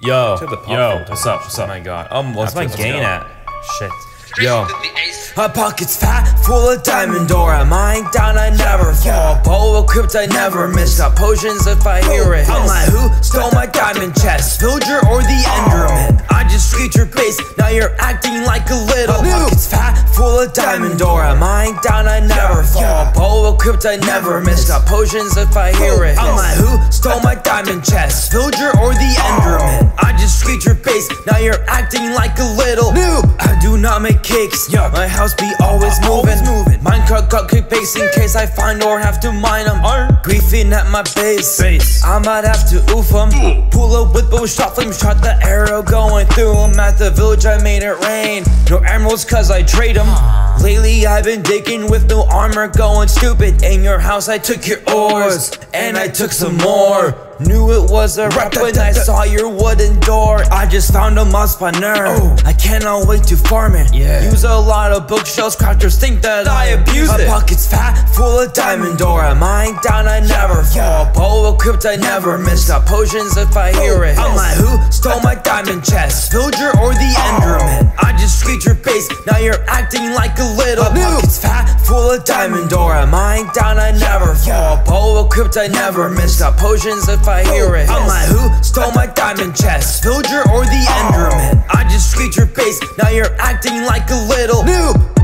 Yo, Check the yo, what's up? What's up? Oh my god. Um, what's my gain at? Shit. Yo, My pockets fat, full of diamond ore. I mine down, I never fall. Bowl equipped, I never miss. Got potions if I hear it. I'm like, who stole my diamond chest? Villager or the Enderman? I just screech your face, now you're acting like a little. My pockets fat, full of diamond ore. I mine down, I never fall. Bowl equipped, I never miss. Got potions if I hear it. I'm like, who stole my diamond chest? Villager or the Enderman? Just your now you're acting like a little noob. I do not make cakes, yeah. My house be always moving. moving. Minecart got quick base in case I find or have to mine them. Griefing at my base. Base. I might have to oof them. Pull up with bow shot flame shot the arrow going through them. At the village I made it rain. No emeralds cause I trade them. Lately I've been digging with no armor going stupid. In your house I took your ores and I took some more. Knew it was a rap when I saw your wooden door. I just found a mob spawner. Oh. I cannot wait to farm it. Yeah. Use a lot of bookshelves. Crafters think that I abuse My it. My pockets fat, full of diamond ore. I mine down, I never fall. Bow equipped, I never miss. Got potions if I hear oh, it. I'm like, who stole my diamond chest? Villager or the oh. Enderman? I just screech your face, now you're acting like a little. My pockets fat, full of diamond ore. I mine down, I never fall. Bow equipped, I never miss. Got potions if I hear it. I'm like, who stole my diamond chest? Villager or the Enderman? I just screech your face, now you're acting like a little noob.